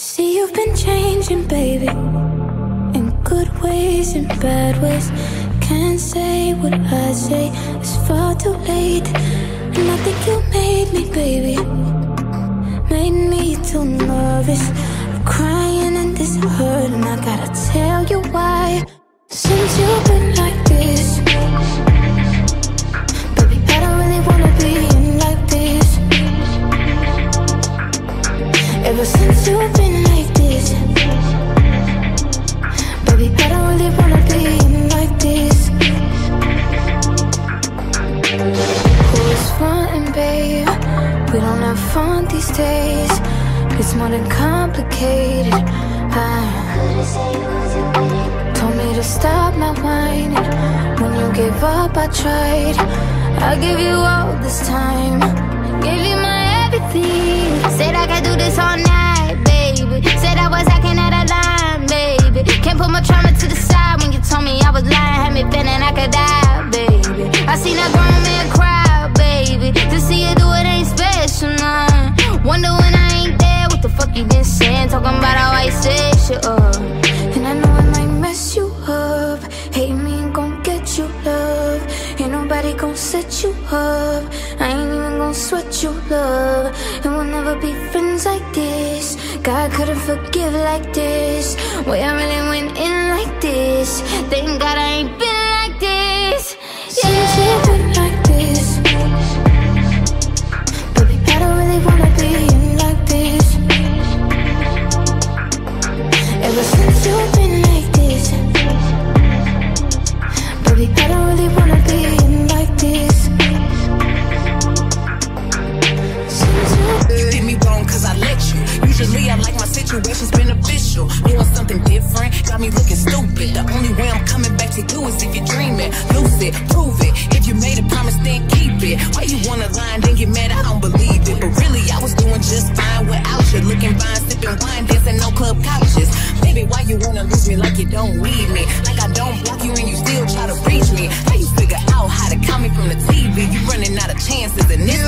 See, you've been changing, baby, in good ways and bad ways. Can't say what I say, it's far too late. And I think you made me, baby, made me too nervous. I'm crying and this hurt, and I gotta tell you why. Since you've been like this, babe? We don't have fun these days. It's more than complicated. I told me to stop my whining. When you gave up, I tried. I gave you all this time, gave you my everything. Said I could even sweat you love. And we'll never be friends like this. God couldn't forgive like this. Way I really went in like this. Thank God I ain't been Lucid, prove it. If you made a promise, then keep it. Why you wanna lie then get mad? I don't believe it. But really, I was doing just fine without you. Looking fine, sipping wine, dancing on club couches. Baby, why you wanna lose me like you don't need me? Like I don't block you and you still try to reach me. How you figure out how to call me from the TV? You running out of chances and this